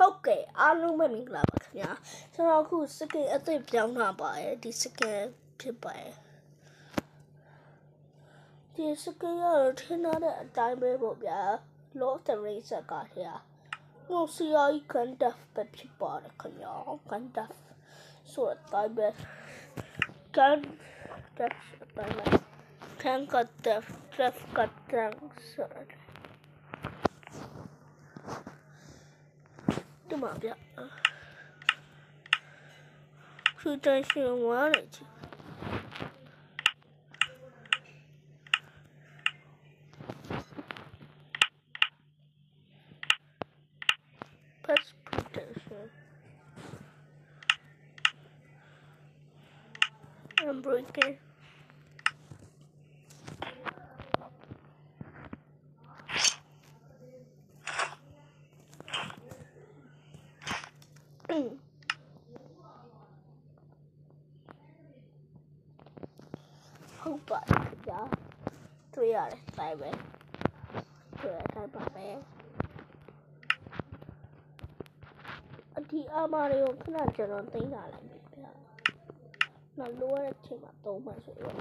ဟုတ်ကဲ့အားလုံးပဲမင်္ဂလာပါခင်ဗျာကျွန်တော်အခုစကင်အသစ်ပြောင်းလာပါတယ်ဒီစကင်ဖြစ်ပါတယ်ဒီစကင်ရတော့ထင်တဲ့အတိုင်းပဲပေါ့ဗျာ Law of the Racer ကတည်းကငိုစီယာကြီးကန်ဒက်ပဲဖြစ်ပါတယ်ခင်ဗျာကန်ဒက်ဆိုတဲ့အတိုင်းပဲကန်ဒက်အတိုင်းပဲကန်ကတ်ဒ က်ဒက်ကတ်ဒက်ဆိုတဲ့ဒီမှာဗျခရစ်တန်ရှင်ဝါရချီ Pest protection. I'm breaking. Hope I yeah. တွေ့ရတယ်တိုင်းပဲတွေ့ရတိုင်းပါပဲအဒီအမားတွေကိုခဏကျွန်တော်သိမ်းလာလိုက်ပြီဗျာ။နောက်လိုရတဲ့အချိန်မှာသုံးမှဆိုတော့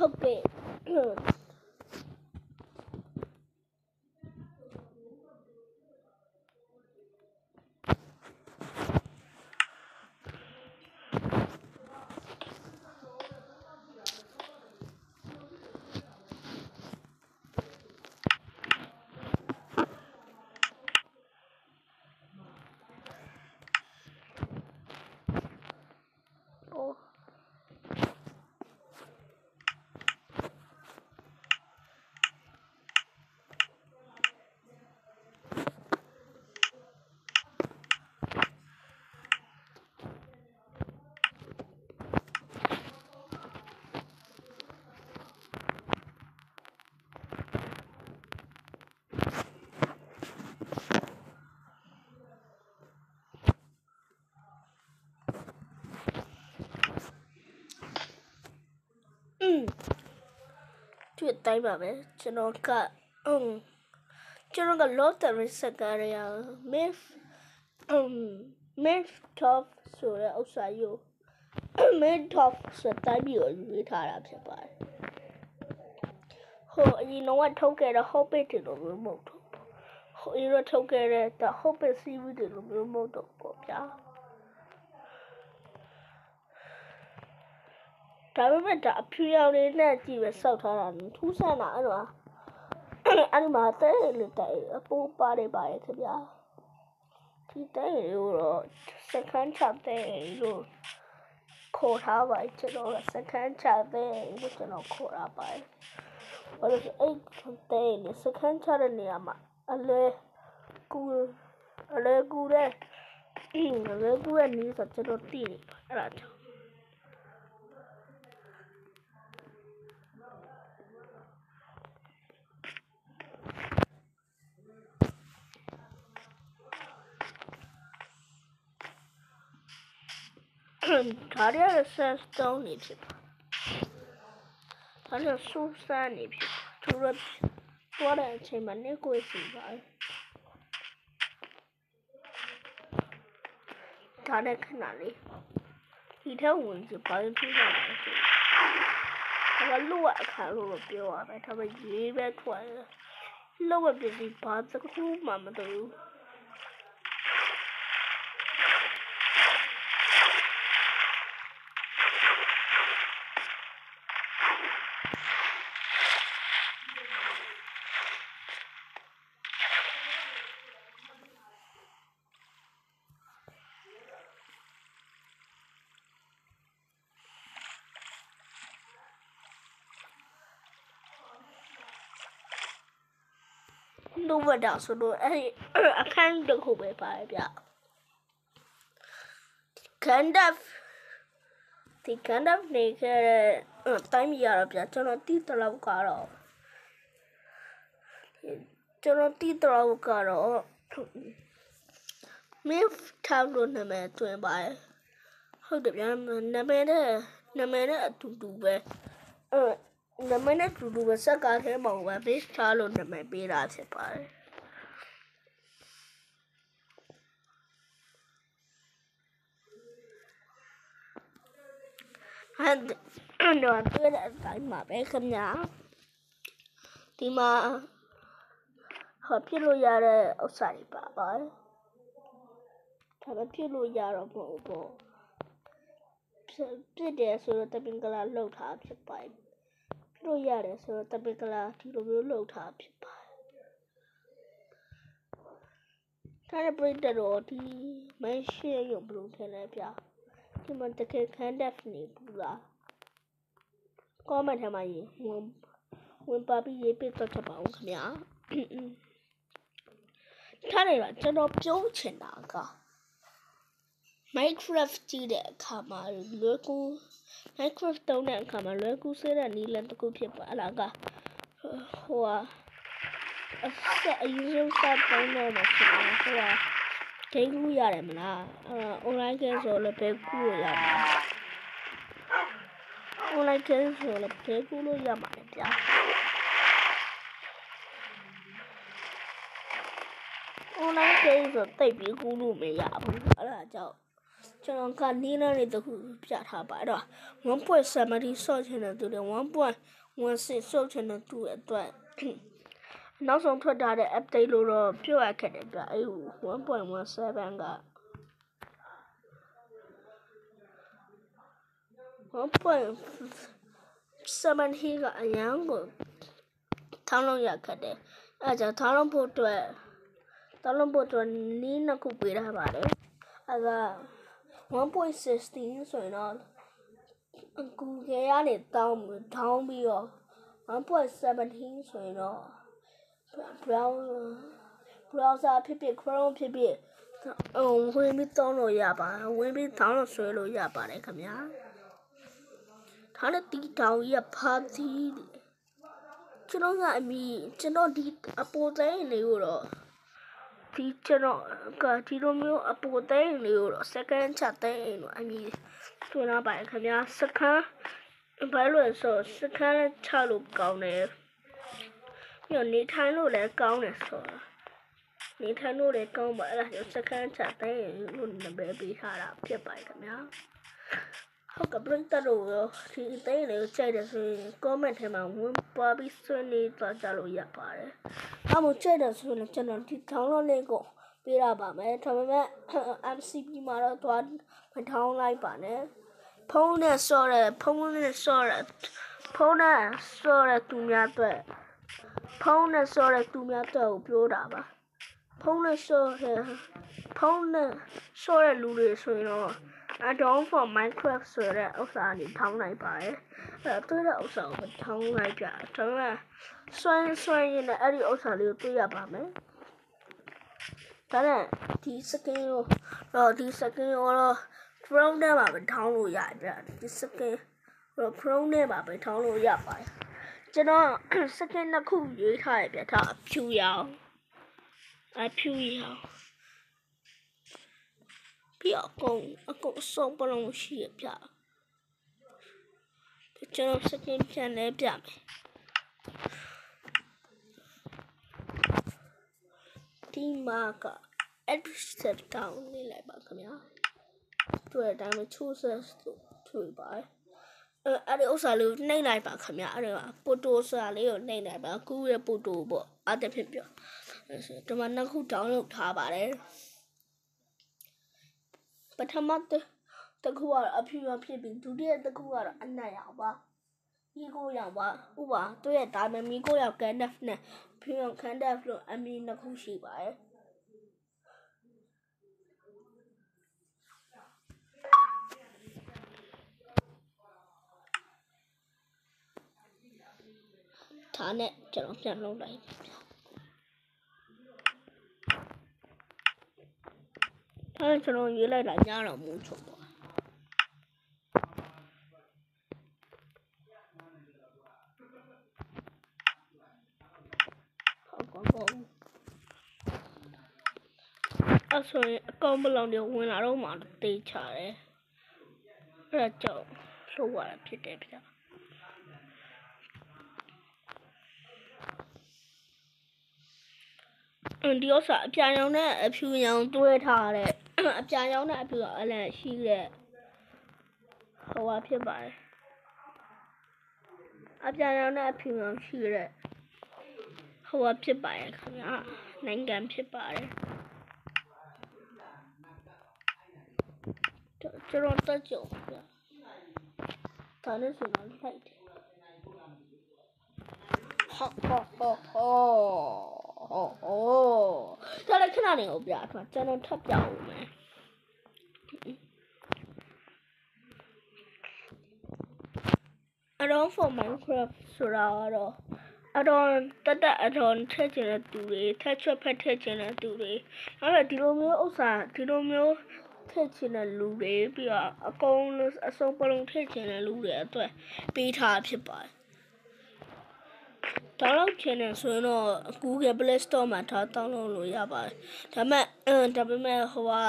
ဟု တွေ့တိုင်းပါပဲကျွန်တော်ကအုံကျွန်တော်က lot the risk ကရရ myth um myth top ဆိုတဲ့ဥစ္စာယူ myth top ဆိုတဲ့တိုင်းပြီးကိုရွေးထားတာဖြစ်ပါတယ်ဟိုအရင်တော့ထုတ်ခဲ့တဲ့ hobbit တွေလိုမျိုးမဟုတ်ဘူးဟိုအရင်တော့ထုတ်ခဲ့တဲ့ the hobbit series တွေလိုမျိုးမဟုတ်တော့ပေါ့ဗျာ ဒါပေမဲ့ဒါအဖြူရောင်လေးနဲ့ကြည့်ပဲစောက်ထားတာထူးဆန်းတာအဲ့တော့အဲ့ဒီမှာတဲလေးတဲအပူပါတယ်ပါရဲ့ခင်ဗျာဒီတဲကိုတော့စကန်ချတဲ့လို့ခေါ်ထားပါကျွန်တော်စကန်ချတဲ့လို့ကျွန်တော်ခေါ်ထားပါတယ်ဘာလို့လဲအဲ့တဲလေးစကန်ချတဲ့နေရာမှာအလဲကူအလဲကူတဲ့အင်းအလဲကူရဲ့နီးဆိုကျွန်တော်တည်နေပါအဲ့ဒါ ဒါရရဆက်စတုံးနေဖြစ်ပါဒါရဆူဆန်းနေဖြစ်သူရတော့တဲ့အချိန်မှာနေကိုစီပါဒါနဲ့ခဏလေးဒီထက်ဝင်ကြဘာလို့ထူးကြလဲဆိုဒါကလို့အခါလို့ပြောရမယ်ဒါပေမဲ့ရေးပဲထွားလို့ပဲပြည်စီဘာသခုမှမတူဘူး လို့ဝတ်တာဆိုတော့အဲ့ဒီအခန်းတစ်ခုပဲပါတယ်ဗျကန်ဒပ်ဒီကန်ဒပ်နေခဲ့တဲ့တိုင်းပြည်ရတော့ဗျကျွန်တော်တီးတလောက်ကတော့ကျွန်တော်တီးတလောက်ကတော့မင်းထောက်လို့နာမည်တွင်ပါတယ်ဟုတ်တယ်ဗျနာမည်နဲ့နာမည်နဲ့အတူတူပဲအဲ နာမည်နဲ့တူတူပဲစက်ကားထဲမှာပဲ base ထားလို့နာမည်ပေးတာဖြစ်ပါတယ်ဟန်တော့တွေ့တဲ့အတိုင်းမှာပဲခင်ဗျာဒီမှာဟောပြလို့ရတဲ့ဥစ္စာတွေပါပါတယ်ဒါပေမဲ့ပြလို့ရတော့မဟုတ်ဘူးပြစ်တယ်ဆိုတော့တပင်ကလာလှုပ်ထားဖြစ်ပါတယ် ပြလို့ရတယ်ဆိုတော့တပင်ကလာဒီလိုမျိုးလှုပ်ထားဖြစ်ပါတယ်ဒါနဲ့ပြိတ္တတော့ဒီမန်ရှင်းရုံဘလို့ထင်လဲဗျာဒီမှာတကယ်ခန်းတက်နေဘူးလား comment ထဲမှာရေးဝင်ဝင်ပါပြီးရေးပြတော့ချက်ပါအောင်ခင်ဗျာထားနေတော့ကျွန်တော်ပြောချင်တာက Minecraft ကြည့်တဲ့အခါမှာလွယ်ကူ Minecraft တုံးတဲ့အခါမှာလွယ်ကူစေးတဲ့နီလန်တစ်ခုဖြစ်ပါအလားကဟိုဟာအဆက်အယူဆုံးစတုံးတော့မှာဖြစ်တယ်ဟိုဟာဂိမ်းကူးရတယ်မလားအဲ online game ဆိုလည်းပဲကူးရမှာ online game ဆိုလည်းပဲကူးလို့ရမှာလေဗျာ online game ဆိုတိတ်ပြီးကူးလို့မရဘူးအဲ့ဒါကြောင့် ကျွန်တော်ကနီးလန်းလေးတစ်ခုပြထားပါအဲ့တော့1.70ဆော့ချင်တဲ့သူတွေ1.16ဆော့ချင်တဲ့သူတွေအတွက်နောက်ဆုံးထွက်ထားတဲ့ update လို့တော့ပြောရခဲ့တယ်ဗျအဲ့1.17က1.17ကအရန်ကိုထောင်းလို့ရခဲ့တယ်အဲ့ဒါကြောင့်ထောင်းလို့ဖို့အတွက်တောင်းလို့ဖို့အတွက်နီးနှစ်ခုပေးထားပါတယ်အဲ့ဒါ 1.16ဆိုရင်တော့ Google ကနေတောင်းထောင်းပြီးတော့1.17ဆိုရင်တော့ browser browser ဖြစ်ဖြစ် Chrome ဖြစ်ဖြစ်အုံဝင်ပြီးတောင်းလို့ရပါဝင်ပြီးတောင်းလို့ဆွဲလို့ရပါတယ်ခင်ဗျာဒါနဲ့တီတောင်းရပါသည်ကျွန်တော်ကအမိကျွန်တော်ဒီအပေါ်တိုင်းလေးကိုတော့ ဒီကျွန်တော်ကဒီလိုမျိုးအပေါ်တိုင်းလေးကိုတော့ second ချက်တိုင်းလို့အမိဆိုတော့ပါခင်ဗျာ second ဘာလို့ဆို second ချလို့ကောင်းတယ်ပြီးတော့နေထိုင်လို့လည်းကောင်းတယ်ဆိုတာနေထိုင်လို့လည်းကောင်းပါအဲ့ဒါကြောင့် second ချက်တိုင်းလို့နာမည်ပေးထားတာဖြစ်ပါတယ်ခင်ဗျာ ဟုတ်ကဲ့ပြည်သက်လို့ဒီအသိလေးကိုကြိုက်တယ်ဆိုရင် comment ထဲမှာဝင်ပါပြီးဆွေးနွေးသွားကြလို့ရပါတယ်။အမှကြိုက်တယ်ဆိုရင်ကျွန်တော်ဒီ download link ကိုပေးရပါမယ်။ဒါပေမဲ့ MCP မှာတော့သွားမထောင်းလိုက်ပါနဲ့။ဖုန်းနဲ့ဆော့တဲ့ဖုန်းနဲ့ဆော့တဲ့ဖုန်းနဲ့ဆော့တဲ့သူများအတွက်ဖုန်းနဲ့ဆော့တဲ့သူများအတွက်ကိုပြောတာပါ။ဖုန်းနဲ့ဆော့တဲ့ဖုန်းနဲ့ဆော့တဲ့လူတွေဆိုရင်တော့ add-on for Minecraft ဆိုတဲ့ဥစ္စာနေထောင်းလိုက်ပါတယ်။အဲတွေ့တဲ့ဥစ္စာကိုထောင်းလိုက်ကြ။ဒါပေမဲ့ဆွဲဆွဲရင်လည်းအဲ့ဒီဥစ္စာလေးကိုတွေ့ရပါမယ်။ဒါနဲ့ဒီ skin ကိုတော့ဒီ skin ကိုတော့ Chrome ထဲမှာပဲထောင်းလို့ရတယ်ဗျ။ဒီ skin ကို Chrome ထဲမှာပဲထောင်းလို့ရပါတယ်။ကျွန်တော် skin နှစ်ခုရွေးထားရပြထားအဖြူရောင်အဖြူရောင် ပြီးအကုန်အကုန်စုံပလုံးရှိရပြကျွန်တော်စကင်ပြန်လဲပြမယ်ဒီမှာက edit down လေးလိုက်ပါခင်ဗျာတွေ့တဲ့အတိုင်းပဲ choose လို့ထွေပါအဲအဲ့ဒီဥစ္စာလေးကိုနှိမ့်လိုက်ပါခင်ဗျာအဲ့ဒါပိုတိုစာလေးကိုနှိမ့်လိုက်ပါကူရဲ့ပိုတိုပေါ့အဲ့ဒါဖြစ်ပြောဒီမှာနှစ်ခု download ထားပါတယ် ပထမတခုကတော့အဖြူရောဖြစ်ပြီးဒုတိယတခုကတော့အနက်ရောင်ပါမိကိုရောင်ပါဥပါတို့ရဲ့ဒါမှမိကိုရောင်ကန်ဒက်နဲ့ဖြူရောင်ကန်ဒက်လို့အမည်နှစ်ခုရှိပါတယ်ဒါနဲ့ကျွန်တော်ပြန်လုပ်လိုက် ဒါနဲ့ကျွန်တော်ရွေးလိုက်တာညတော့မိုးချုပ်သွားဟုတ်ကောကောအဲ့ဆိုရင်အကောင်ဘလောင်တွေဝင်လာတော့မှတေးချတယ်အဲ့ဒါကြောင့်လှုပ်ရတာဖြစ်တယ်ဗျာအင်းဒီဥစ္စာအပြာရောင်နဲ့အဖြူရောင်တွဲထားတဲ့ အပြာရောင်နဲ့အဖြူရောင်အလန့်ရှိတဲ့ဟိုဟာဖြစ်ပါတယ်အပြာရောင်နဲ့အဖြူရောင်ရှိတဲ့ဟိုဟာဖြစ်ပါတယ်ခင်ဗျာနိုင်ငံဖြစ်ပါတယ်ကျွန်တော်တက်ကြုံဗျာဒါနဲ့ဆိုတော့လိုက်တယ်ဟာဟာဟာဟာ အော်အော်ဒါလည်းခဏနေအောင်ပြအထွန်းကျွန်တော်ထပ်ပြအောင်မယ်အရော for minecraft ဆိုတာတော့အတော်တတအတော်ထက်ချင်တဲ့သူတွေထက်ချက်ဖက်ထက်ချင်တဲ့သူတွေအဲ့ဒါဒီလိုမျိုးဥစ္စာဒီလိုမျိုးထက်ချင်တဲ့လူတွေပြီးတော့အကုန်လုံးအစုံပလုံးထက်ချင်တဲ့လူတွေအတွက်ပေးထားဖြစ်ပါတယ် ဒေါင်းလော့ချင်တယ်ဆိုရင်တော့ Google Play Store မှာထားတောင်းလို့လို့ရပါတယ်။ဒါပေမဲ့အင်းဒါပေမဲ့ဟိုဟာ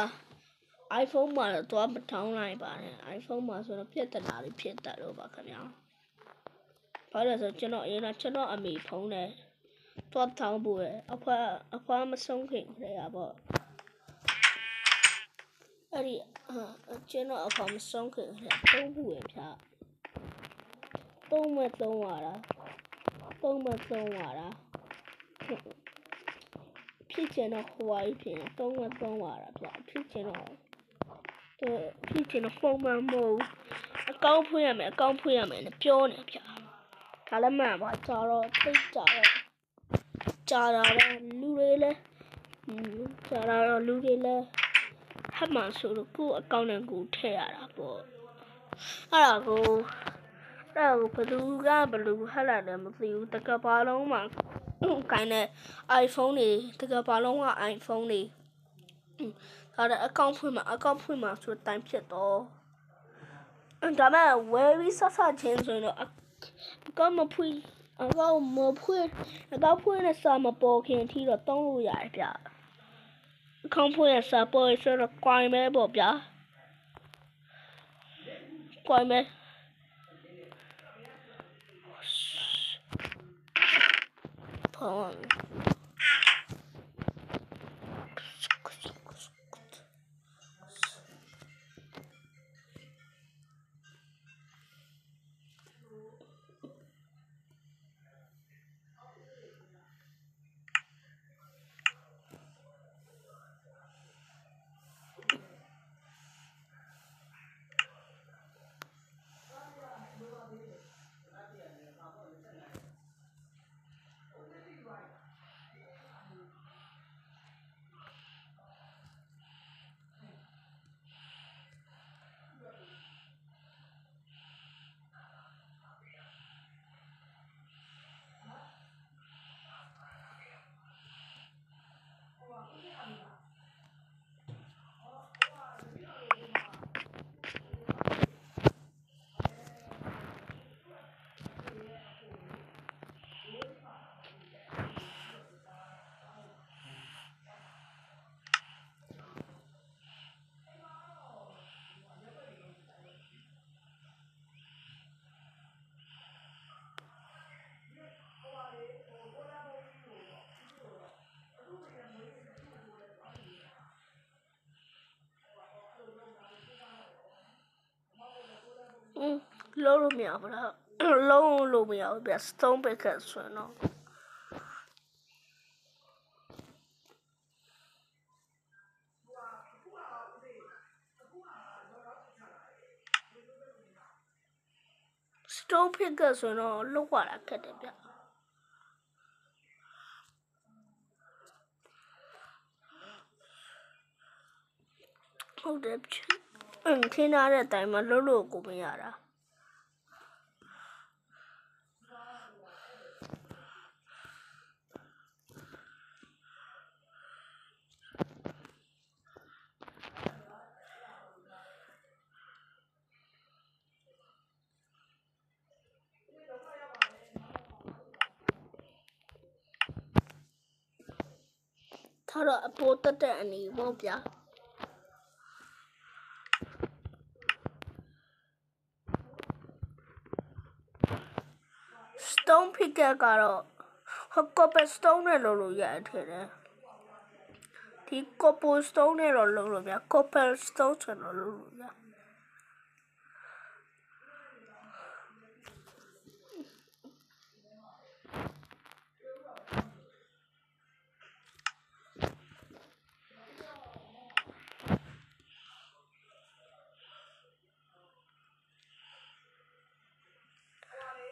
iPhone မှာတော့သွားမထောင်းနိုင်ပါနဲ့ iPhone မှာဆိုတော့ပြဿနာတွေဖြစ်တတ်လို့ပါခင်ဗျာ။ဘာလို့လဲဆိုကျွန်တော်အရင်ကကျွန်တော်အမေဖုန်းနဲ့သွားထောင်းဖို့ရအဖွားအဖွားမဆုံးခင်ခရရပေါ့။အဲ့ဒီအကျွန်တော်အဖွားမဆုံးခင်ခရသုံးဖို့ရဖြာသုံးမဲ့သုံးရတာ သုံးမသုံးရတာဖြစ်ချင်တော့ဟိုဝိုင်းဖြစ်သုံးမသုံးရတာဗျဖြစ်ချင်တော့ဖြစ်ချင်တော့ပုံမှန်မဟုတ်အကောင့်ဖွင့်ရမယ်အကောင့်ဖွင့်ရမယ်ပြောနေဗျဒါလည်းမှန်ပါကြာတော့သိကြတော့ကြာတာတော့လူတွေလည်းကြာတော့လူတွေလည်းဟတ်မှဆိုတော့ကို့အကောင့်နဲ့ကိုထည့်ရတာပေါ့အဲ့ဒါကို အဲ့ဘယ်သူကဘယ်လိုဟက်လာတယ်မသိဘူးတကဘာလုံးမှာကိုင်းတဲ့ iPhone တွေတကဘာလုံးက iPhone တွေဒါတဲ့အကောင့်ဖွင့်မှာအကောင့်ဖွင့်မှာဆိုတိုင်ဖြစ်တော့ဒါမဲ့ဝယ်ပြီးဆက်ဆက်ချင်းဆိုရင်တော့အကောင့်မဖွင့်အကောင့်မဖွင့်အကောင့်ဖွင့်နဲ့စာမပေါ်ခင်အထိတော့တုံးလို့ရတယ်ဗျအကောင့်ဖွင့်ရစာပေါ်ဆိုတော့ coin ပဲပေါ့ဗျာ coin ပဲ 好玩。 လုံးလို့မရဘူးလားလုံးလို့မရဘူးဗျ stone picker ဆိုရင်တော့စတိုးဖစ်ကဆိုတော့လောက်ရတာခက်တယ်ဗျဟုတ်တယ်အင်းထင်းထားတဲ့အတိုင်းမှာလှုပ်လို့ကိုမရတာ တော့ အပိုးတက်တဲ့အနေပေါ့ဗျာ stone picker ကတော့ဟို copper stone နဲ့လုပ်လို့ရတယ်ထင်တယ်ဒီ copper stone နဲ့တော့လုပ်လို့မရ copper stone ဆိုတော့လုပ်လို့ရ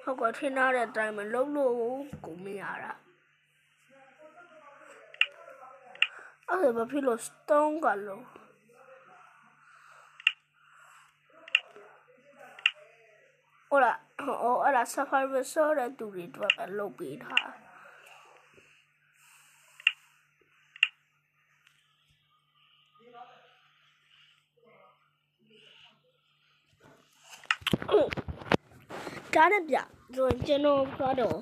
ဟုတ်ကဲ့ထင်ထားတဲ့အတိုင်းမလုပ်လို့ကိုမရတာအဲ့ဒါဘာဖြစ်လို့ stone ကလို့ဟိုလားဟိုအဲ့ဒါ safari ဆိုတဲ့သူတွေတော့ပဲလုပ်ပေးထားကားနဲ့ပြ ဆိုရင်ကျွန်တော်ကတော့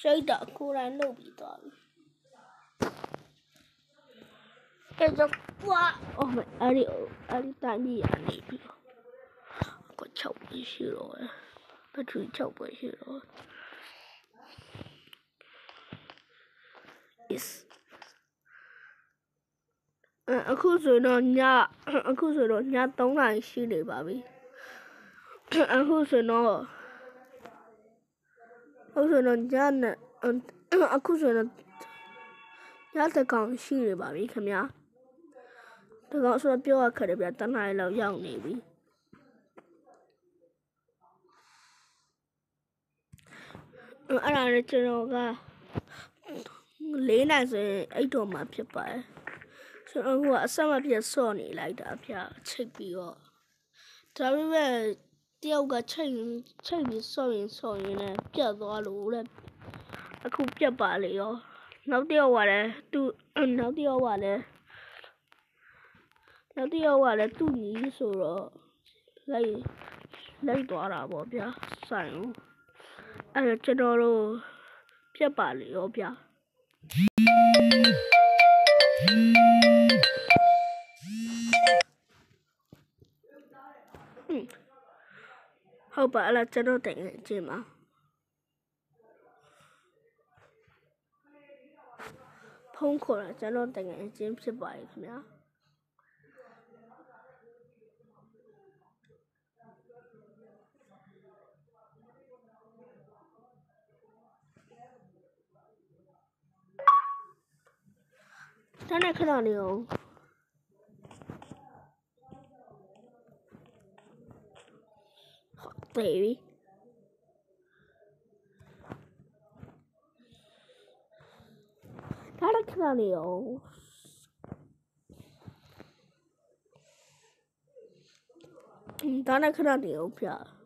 ကျိတ်တာကိုယ်တိုင်လုပ်ပြီးသွားပြီအဲကြောင့်ပွားအော်မအဲ့ဒီအဲ့ဒီတိုင်းကြီးရနေပြီကိုချုပ်ပြီးရှိတော့ဘတ်ထရီချုပ်ပြီးရှိတော့ is အခုဆိုတော့ညအခုဆိုတော့ည3နာရီရှိနေပါပြီအခုဆိုတော့အခုဆိုတော့ညနဲ့အခုဆိုတော့ညတကောင်ရှိနေပါပြီခင်ဗျာတကောင်ဆိုတော့ပြောရခက်တယ်ဗျာတနားရီလောက်ရောက်နေပြီအဲ့ဒါလည်းကျွန်တော်ကလေးနိုင်ဆိုရင်အိတ်တော်မှာဖြစ်ပါတယ်ကျွန်တော်ကအဆက်မပြတ်စော့နေလိုက်တာဗျာချိတ်ပြီးတော့ဒါပေမဲ့ တယောက်ကချိတ်ချိတ်ပြီးဆော့ရင်ဆော့ရင်လည်းပြတ်သွားလို့တဲ့အခုပြတ်ပါလေရောနောက်တယောက်ကလည်းသူနောက်တယောက်ကလည်းနောက်တယောက်ကလည်းသူ့ညီဆိုတော့လိုက်လိုက်သွားတာပေါ့ဗျာဆိုင်ဦးအဲ့တော့ကျွန်တော်တို့ပြတ်ပါလေရောဗျာ ဟုတ်ပါအဲ့လားကျွန်တော်တိုင်ငယ်ချင်းပါဖုန်းခေါ်တာကျွန်တော်တိုင်ငယ်ချင်းဖြစ်ပါရဲ့ခင်ဗျာတန်းနဲ့ခဏနေအောင် baby. Gotta cut it off. ။ဒါနဲ့ခဏနေအောင်ပြ။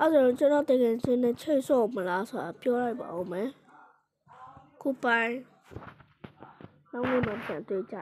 အဲ့ဒါကျွန်တော်တကယ်ချင်းနဲ့ချိတ်ဆော့မလားဆိုတာပြောလိုက်ပါဦးမယ်။ခုပိုင်းနောက်နေ့မှပြန်တွေ့ကြ